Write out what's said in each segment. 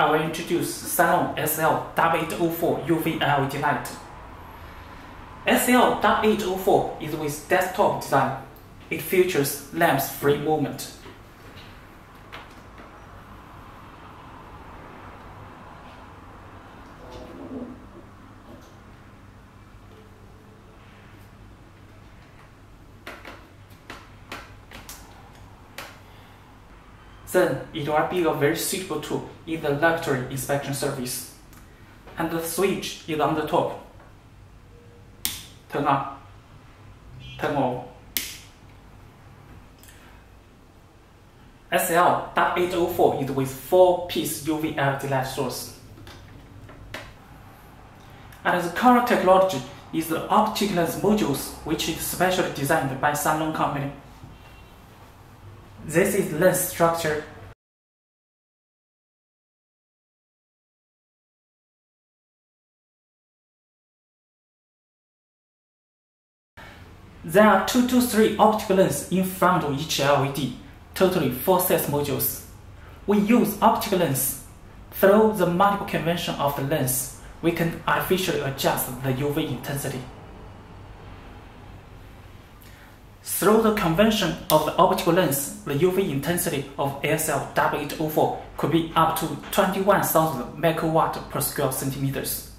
I will introduce Sunlonge SL8804 UV LED light. SL8804 is with desktop design. It features lamps free movement. Then it will be a very suitable tool in the laboratory inspection service. And the switch is on the top. Turn on. Turn off. SL804 is with 4-piece UV LED light source. And the current technology is the optic lens modules, which is specially designed by Sunlonge company. This is lens structure. There are 2 to 3 optical lenses in front of each LED, totally 4 sets modules. We use optical lens. Through the multiple convention of the lens, we can artificially adjust the UV intensity. Through the convention of the optical lens, the UV intensity of ASL 8804 could be up to 21,000 megawatt per square centimeters,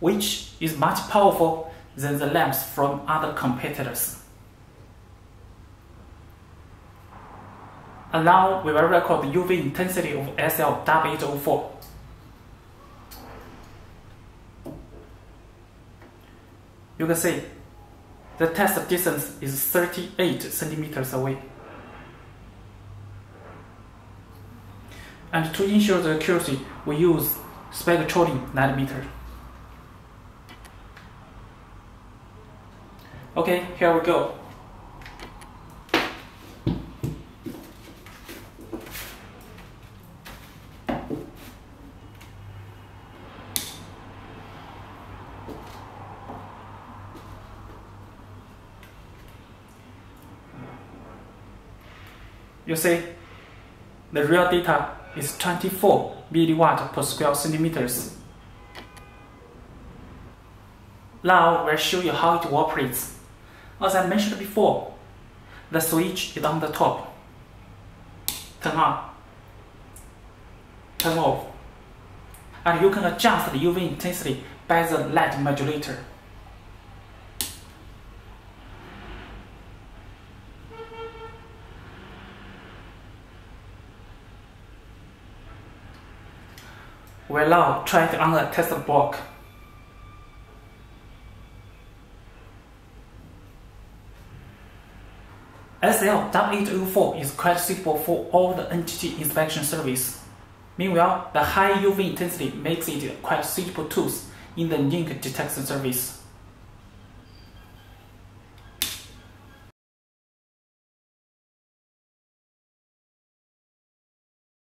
which is much powerful than the lamps from other competitors. And now we will record the UV intensity of ASL 8804. You can see the test distance is 38 centimeters away. And to ensure the accuracy, we use spectroline nanometer. Okay, here we go. You see, the real data is 24 milliwatt per square centimeters. Now we'll show you how it operates. As I mentioned before, the switch is on the top. Turn on. Turn off. And you can adjust the UV intensity by the light modulator. We'll now try it on a test block. SL8804 is quite suitable for all the NDT inspection service. Meanwhile, the high UV intensity makes it quite suitable tools in the leak detection service.